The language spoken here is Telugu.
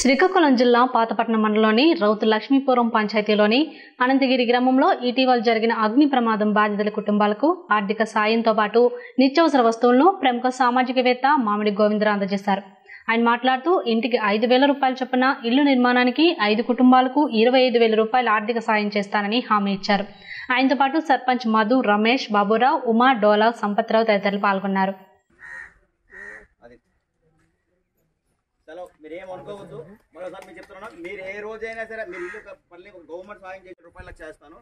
శ్రీకాకుళం జిల్లా పాతపట్నం మండలంలోని రౌతు లక్ష్మీపురం పంచాయతీలోని అనంతగిరి గ్రామంలో ఇటీవల జరిగిన అగ్ని ప్రమాదం బాధితుల కుటుంబాలకు ఆర్థిక సాయంతో పాటు నిత్యావసర వస్తువులను ప్రముఖ సామాజికవేత్త మామిడి గోవిందరావు అందజేశారు. ఆయన మాట్లాడుతూ ఇంటికి ఐదు వేల రూపాయల చొప్పున ఇల్లు నిర్మాణానికి ఐదు కుటుంబాలకు ఇరవై ఐదు వేల రూపాయల ఆర్థిక సాయం చేస్తానని హామీ ఇచ్చారు. ఆయనతో పాటు సర్పంచ్ మధు రమేష్ బాబురావు ఉమా డోలా సంపత్రావు తదితరులు పాల్గొన్నారు. చలో మీరు ఏం అనుకోవద్దు. మరోసారి మీరు చెప్తున్నా మీరు ఏ రోజైనా సరే మీరు ఇల్లు క- మళ్ళీ గవర్నమెంట్ సాయం చేసే రూపాయలకు చేస్తాను.